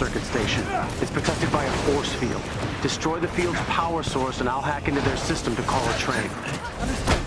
circuit station. It's protected by a force field. Destroy the field's power source and I'll hack into their system to call a train.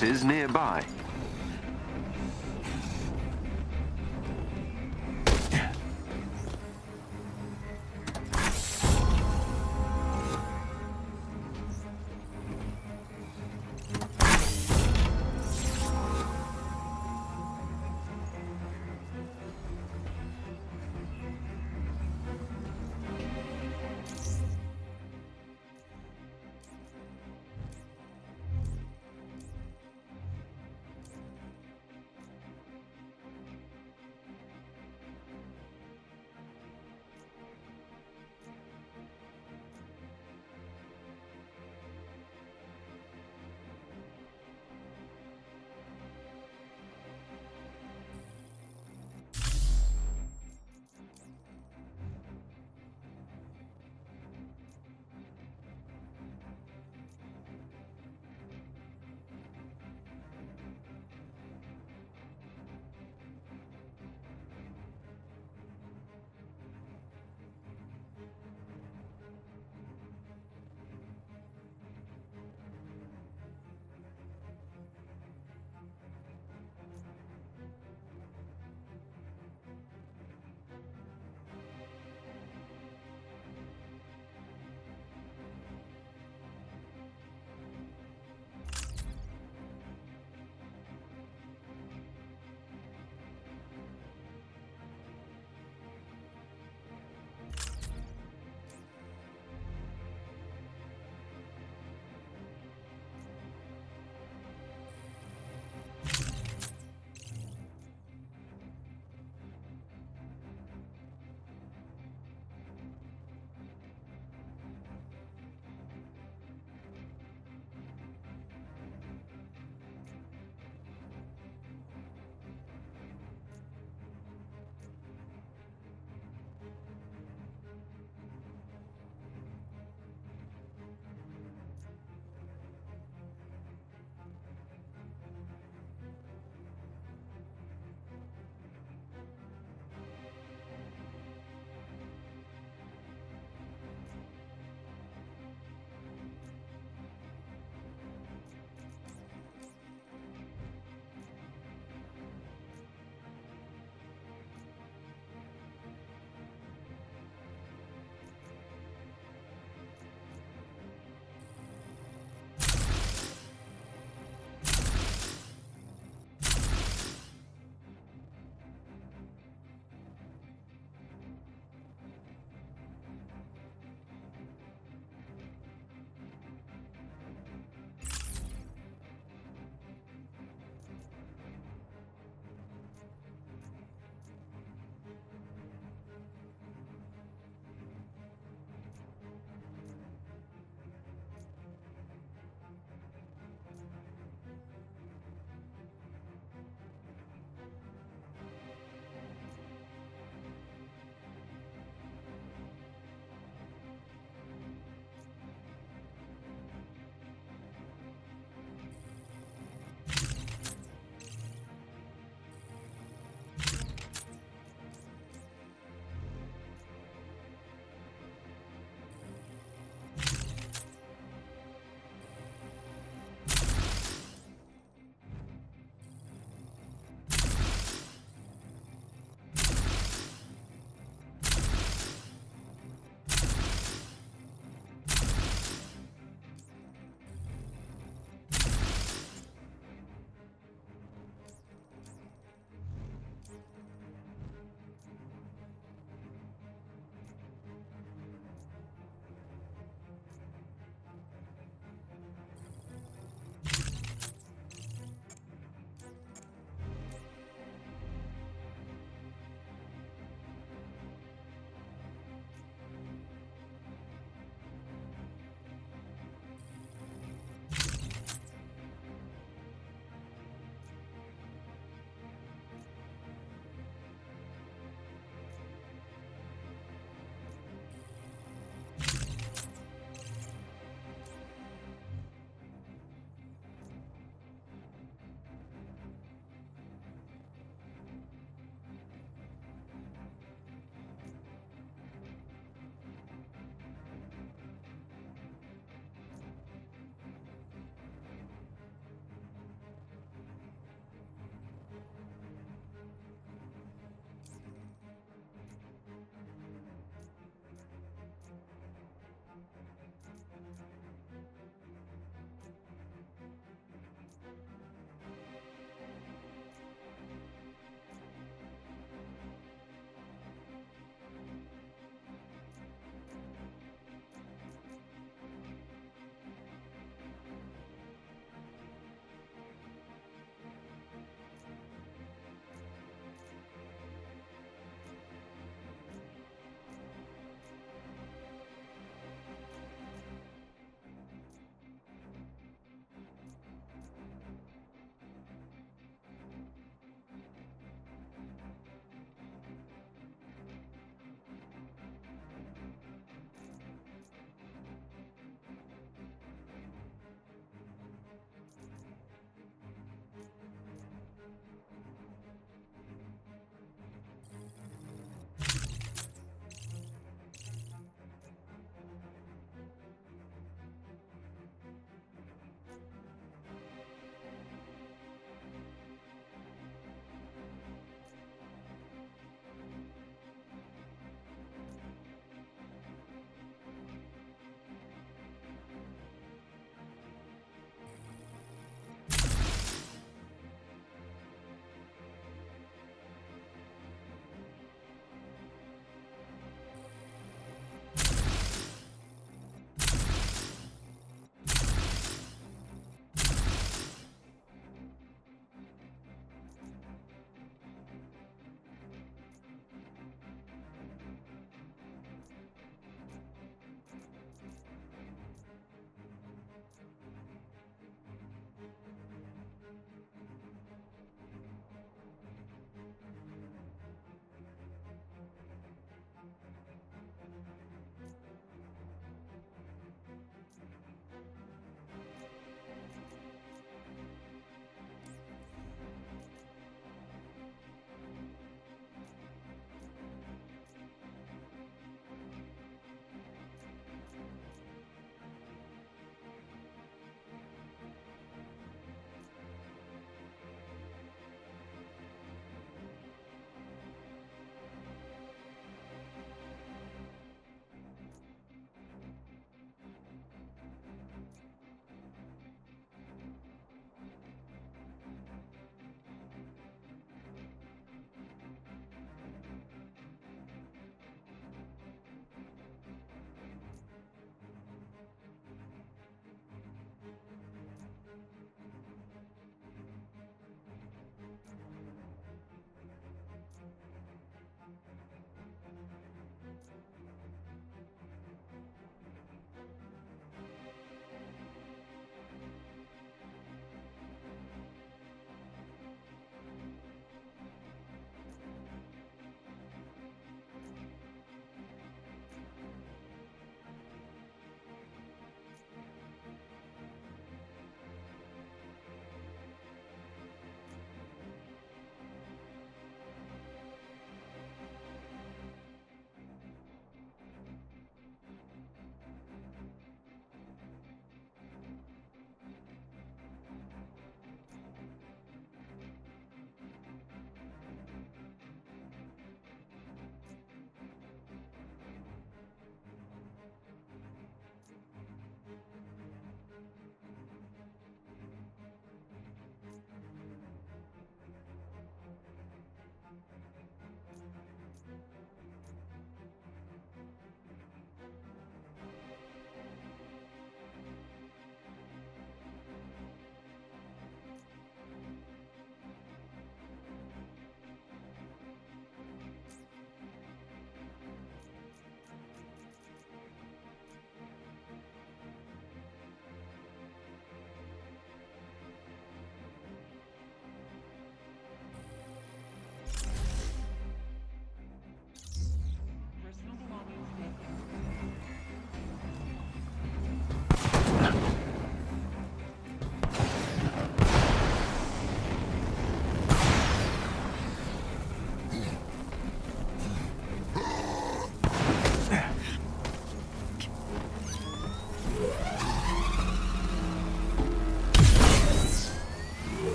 Resources nearby.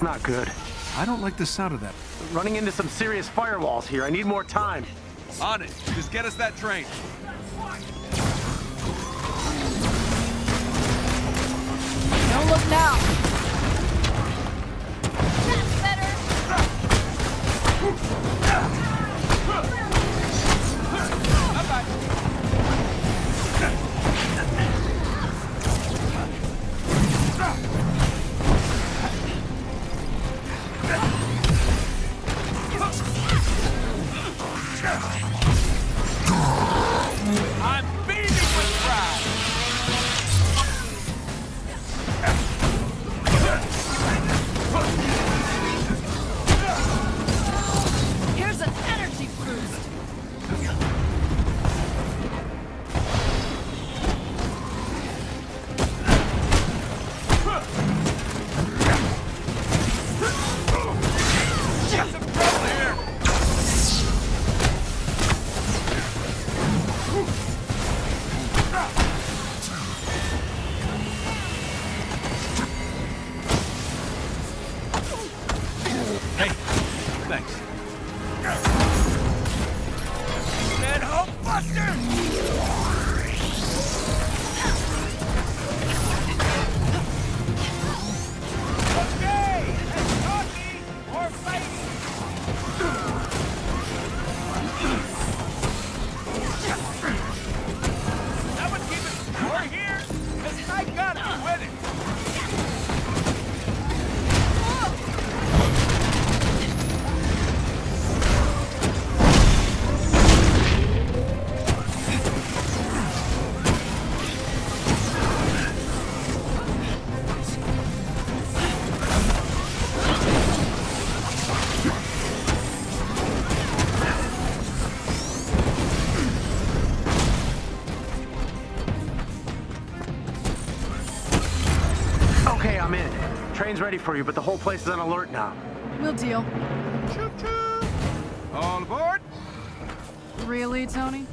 That's not good. I don't like the sound of that. Running into some serious firewalls here. I need more time. On it. Just get us that train. Don't look now. Train's ready for you, but the whole place is on alert now. We'll deal. All aboard? Really, Tony?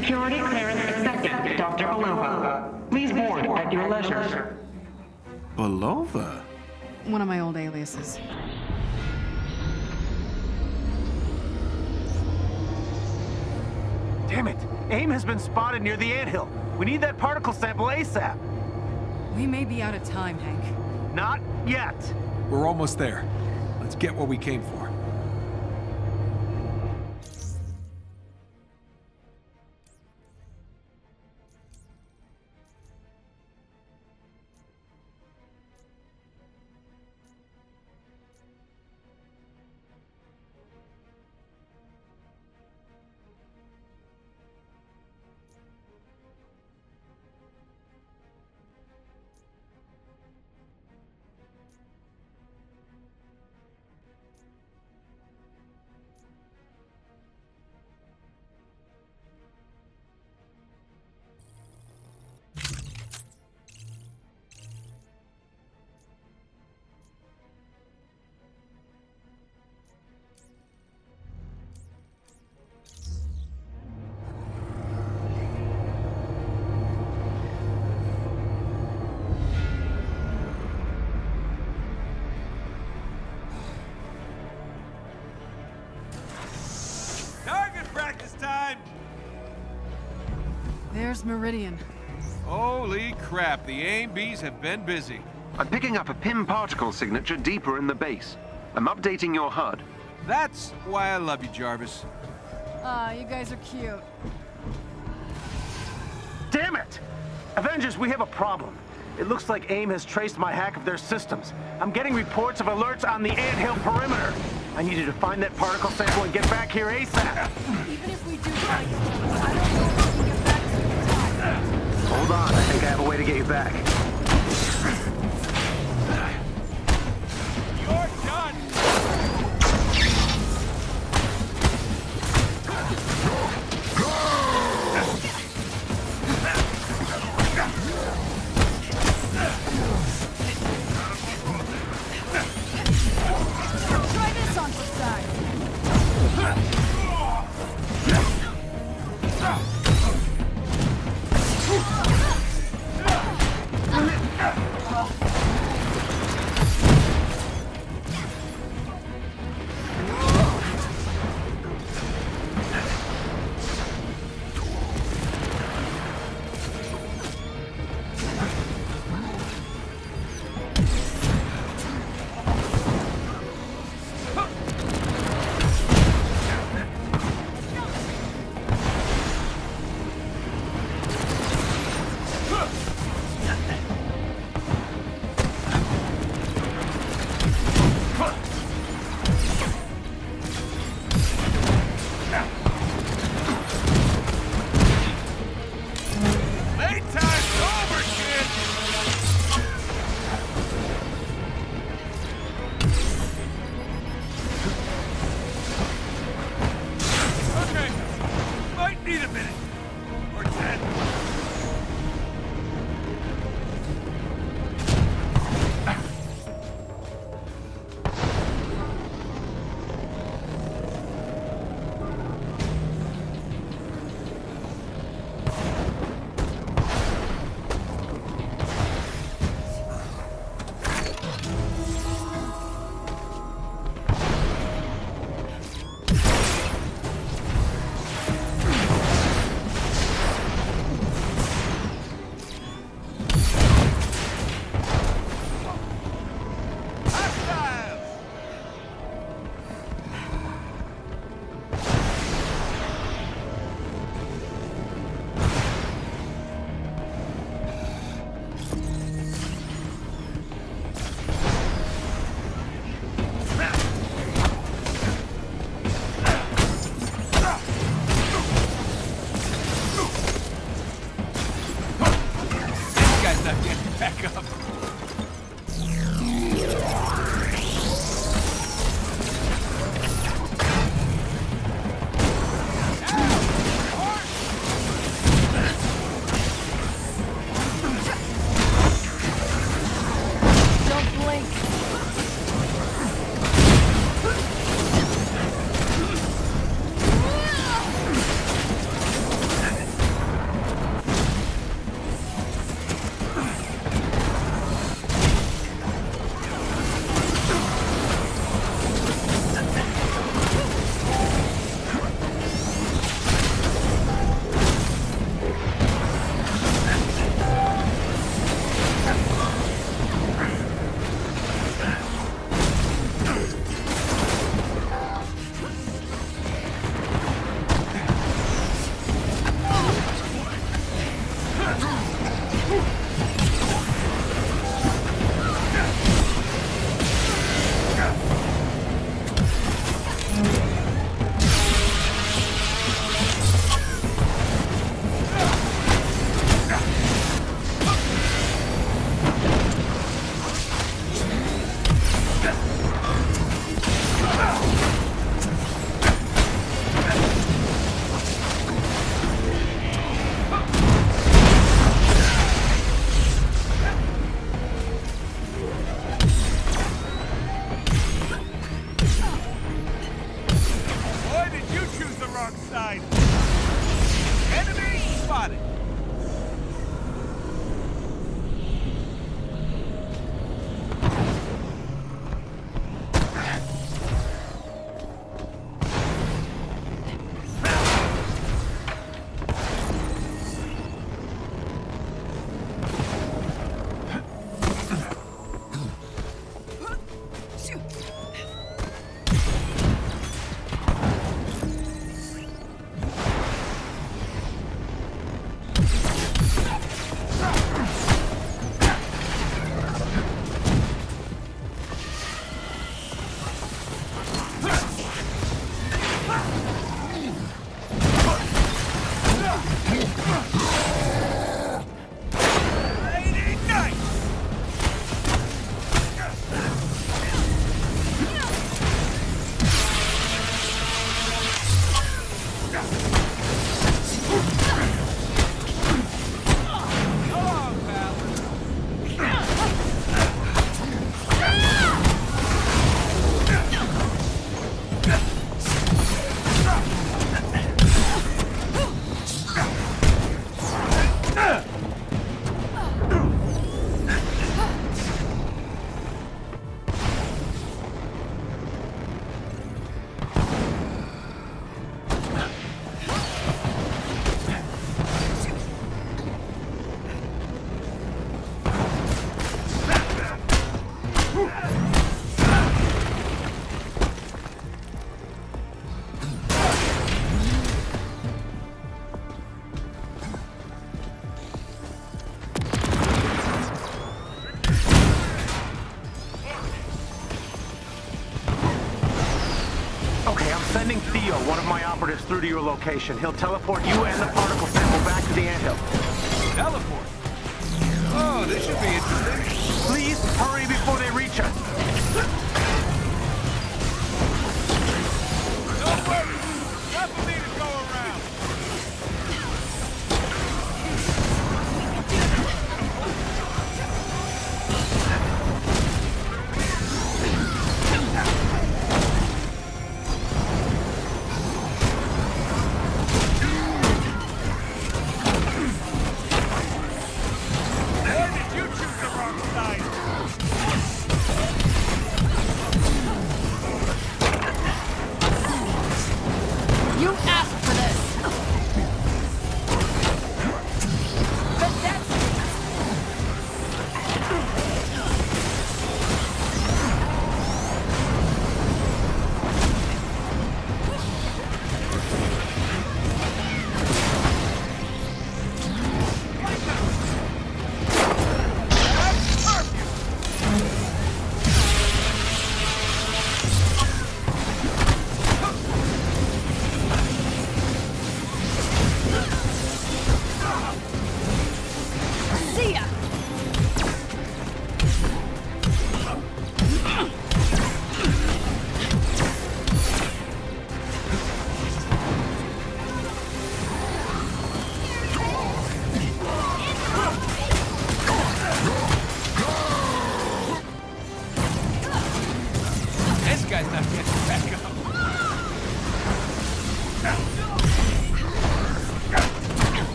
Security clearance accepted, Dr. Belova. Please board at your leisure. Belova? One of my old aliases. Damn it! AIM has been spotted near the anthill. We need that particle sample ASAP. We may be out of time, Hank. Not yet. We're almost there. Let's get what we came for. There's Meridian. Holy crap, the AIM bees have been busy. I'm picking up a Pym particle signature deeper in the base. I'm updating your HUD. That's why I love you, Jarvis. Ah, you guys are cute. Damn it! Avengers, we have a problem. It looks like AIM has traced my hack of their systems. I'm getting reports of alerts on the anthill perimeter. I need you to find that particle sample and get back here ASAP. Even if we do find you, I don't know Hold on, I think I have a way to get you back. Through to your location. He'll teleport you and the particle sample back to the anthill. Teleport. Oh, this should be interesting. Please hurry before they reach us.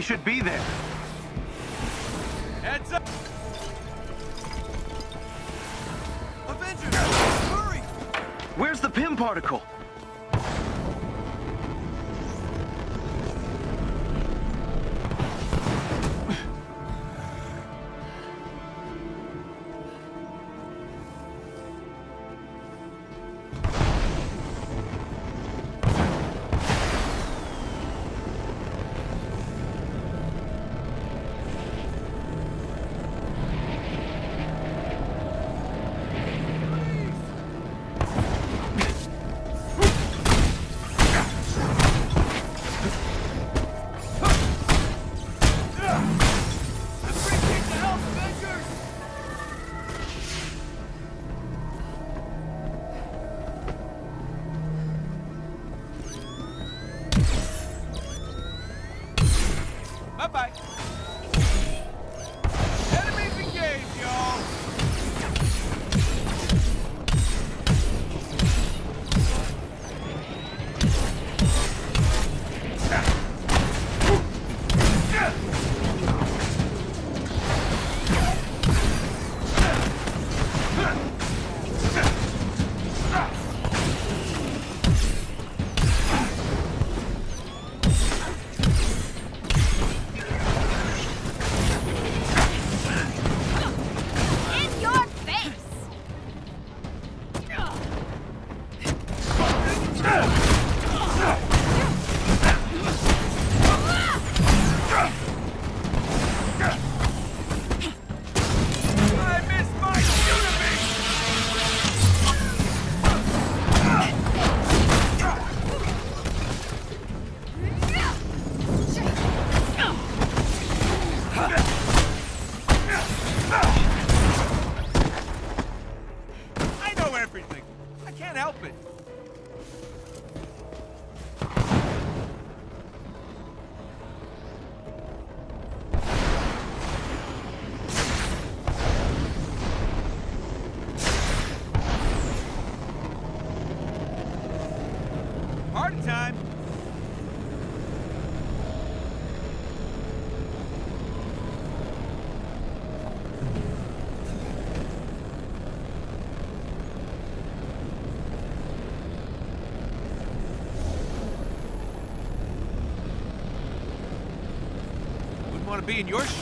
He should be there. Heads up! Hurry! Where's the Pym particle? time. Wouldn't want to be in your shoes.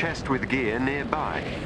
Chest with gear nearby.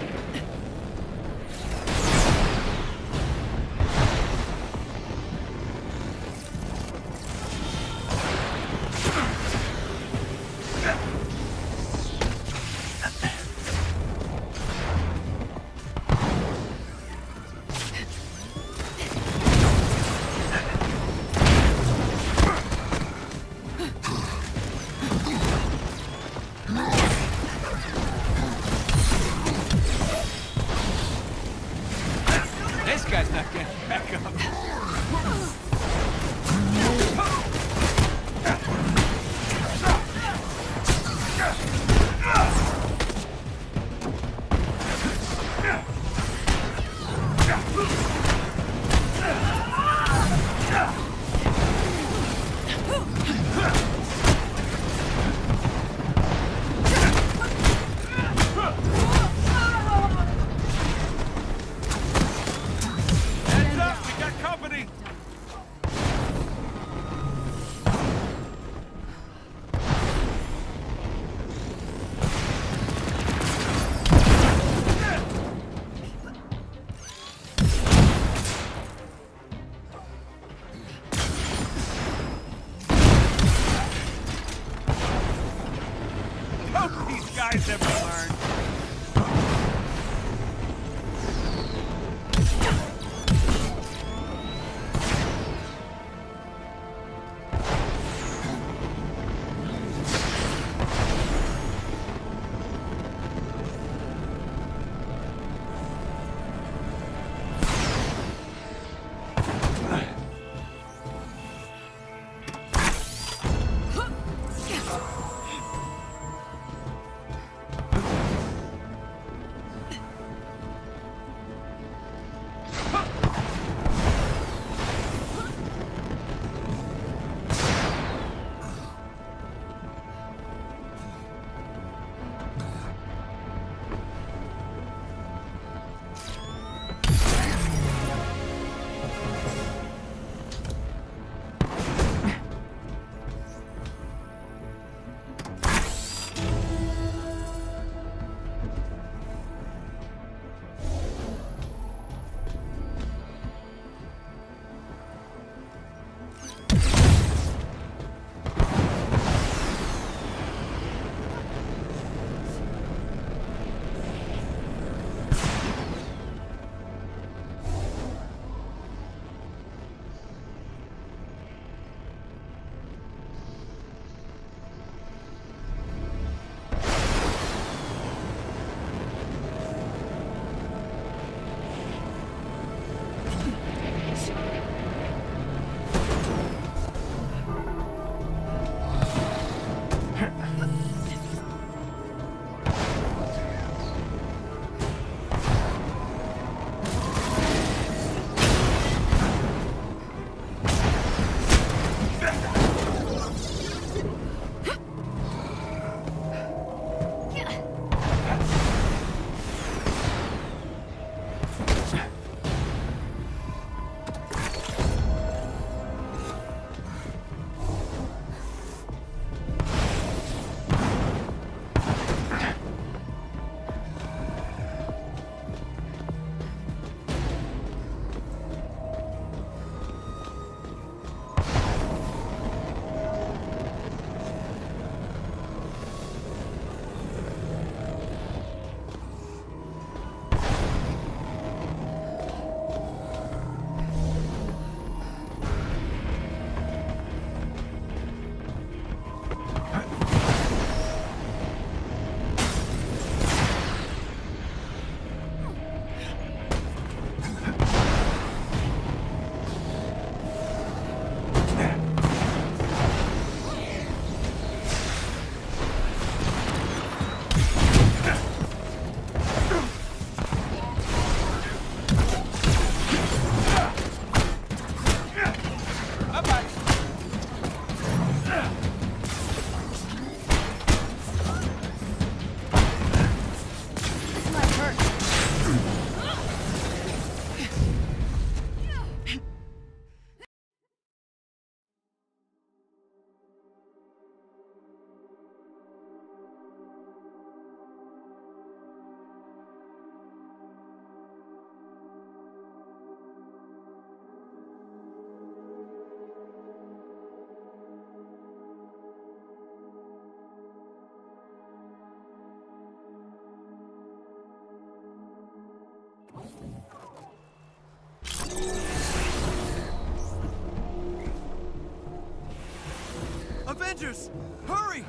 Avengers! Hurry!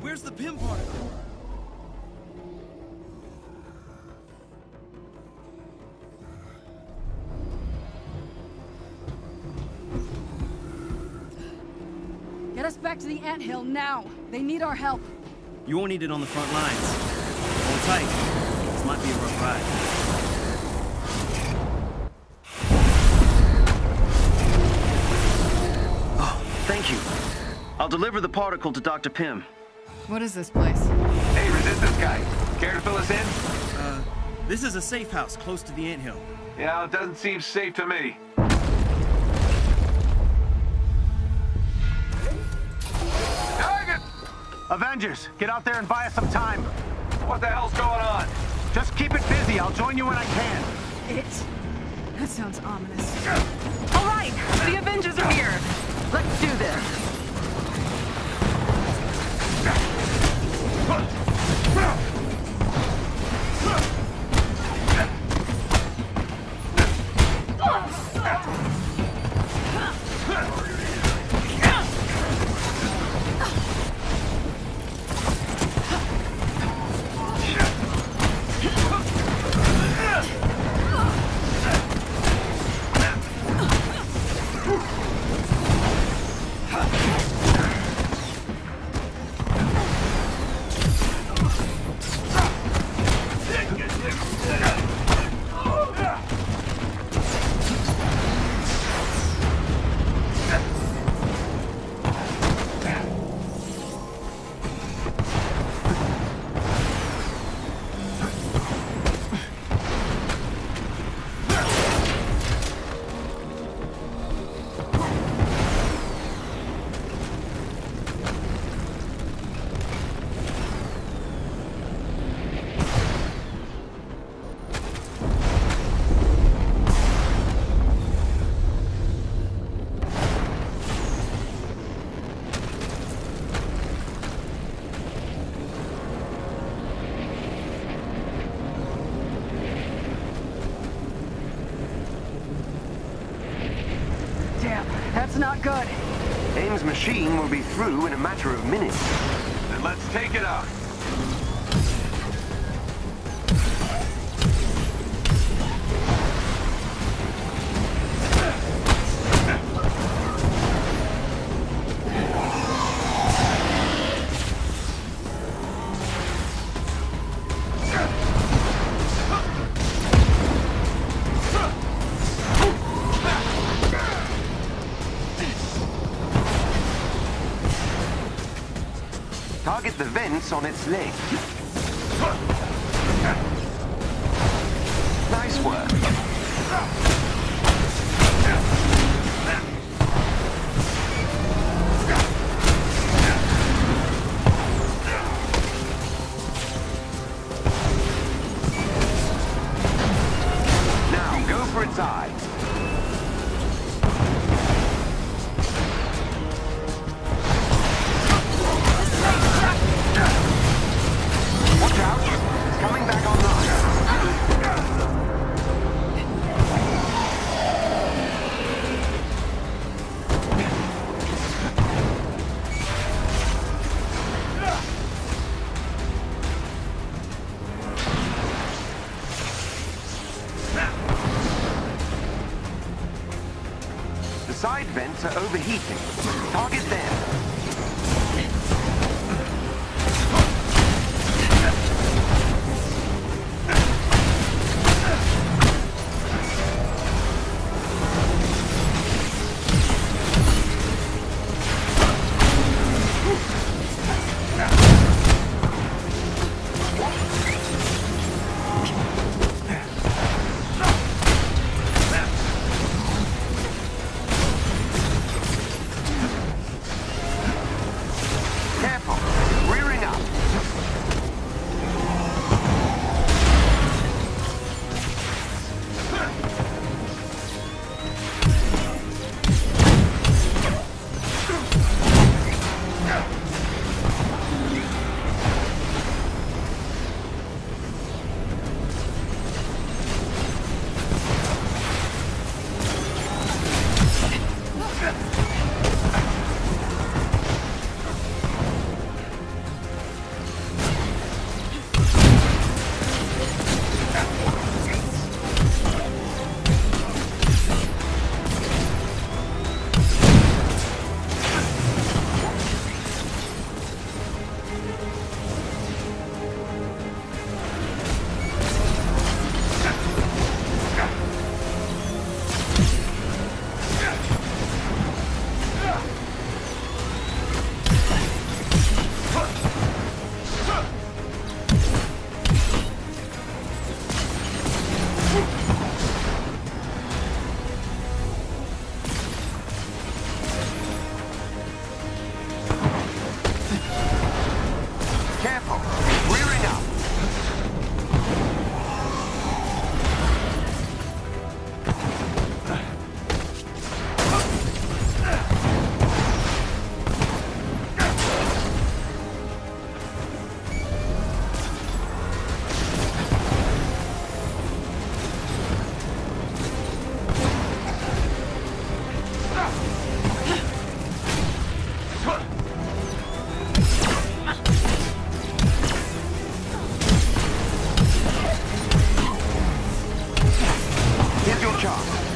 Where's the Pym particle? Get us back to the anthill now. They need our help. You won't need it on the front lines. Hold tight. This might be a rough ride. I'll deliver the particle to Dr. Pym. What is this place? Hey, resistance guy. Care to fill us in? Uh, this is a safe house close to the anthill. Yeah, it doesn't seem safe to me. Target! Avengers, get out there and buy us some time. What the hell's going on? Just keep it busy. I'll join you when I can. It? That sounds ominous. All right, the Avengers are here. Let's do this. Huh. Vents on its leg.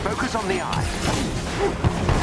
Focus on the eye.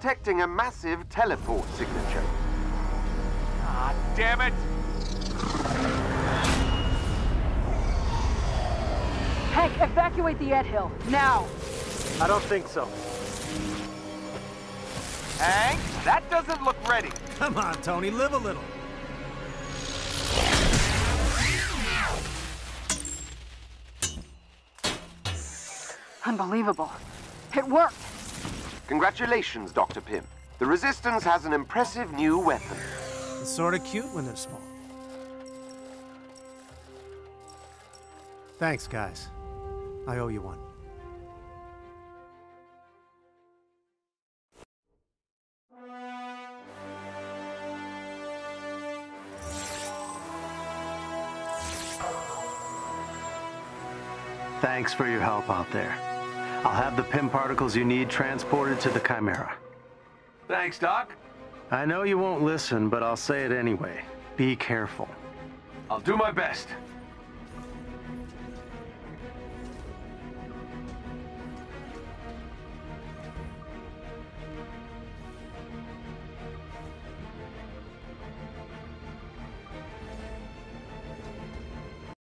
Detecting a massive teleport signature. Ah, damn it! Hank, evacuate the anthill. Now. I don't think so. Hank, that doesn't look ready. Come on, Tony, live a little. Unbelievable. It worked. Congratulations, Dr. Pym. The Resistance has an impressive new weapon. It's sort of cute when they're small. Thanks, guys. I owe you one. Thanks for your help out there. I'll have the Pym particles you need transported to the Chimera. Thanks, Doc. I know you won't listen, but I'll say it anyway. Be careful. I'll do my best.